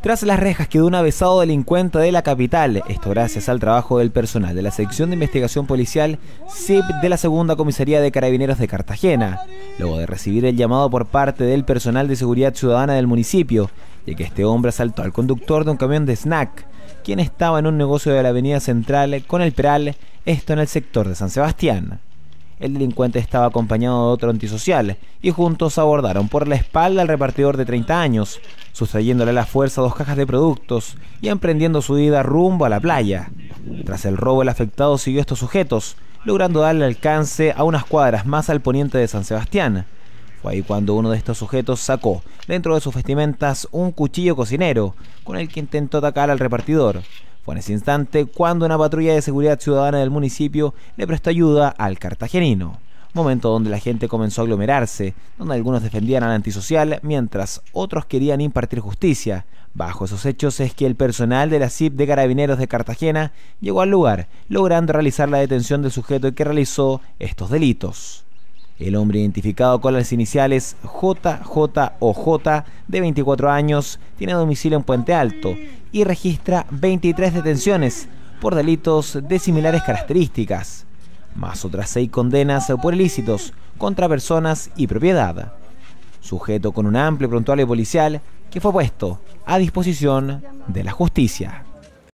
Tras las rejas quedó un avesado delincuente de la capital, esto gracias al trabajo del personal de la sección de investigación policial CIP de la segunda comisaría de carabineros de Cartagena, luego de recibir el llamado por parte del personal de seguridad ciudadana del municipio, de que este hombre asaltó al conductor de un camión de snack, quien estaba en un negocio de la avenida central con el Peral, esto en el sector de San Sebastián el delincuente estaba acompañado de otro antisocial y juntos abordaron por la espalda al repartidor de 30 años, sustrayéndole a la fuerza dos cajas de productos y emprendiendo su ida rumbo a la playa. Tras el robo, el afectado siguió a estos sujetos, logrando darle alcance a unas cuadras más al poniente de San Sebastián. Fue ahí cuando uno de estos sujetos sacó, dentro de sus vestimentas, un cuchillo cocinero, con el que intentó atacar al repartidor. Fue en ese instante cuando una patrulla de seguridad ciudadana del municipio le prestó ayuda al cartagenino. Momento donde la gente comenzó a aglomerarse, donde algunos defendían al antisocial mientras otros querían impartir justicia. Bajo esos hechos es que el personal de la CIP de Carabineros de Cartagena llegó al lugar, logrando realizar la detención del sujeto que realizó estos delitos. El hombre identificado con las iniciales JJOJ de 24 años tiene domicilio en Puente Alto y registra 23 detenciones por delitos de similares características, más otras 6 condenas por ilícitos contra personas y propiedad. Sujeto con un amplio prontuario policial que fue puesto a disposición de la justicia.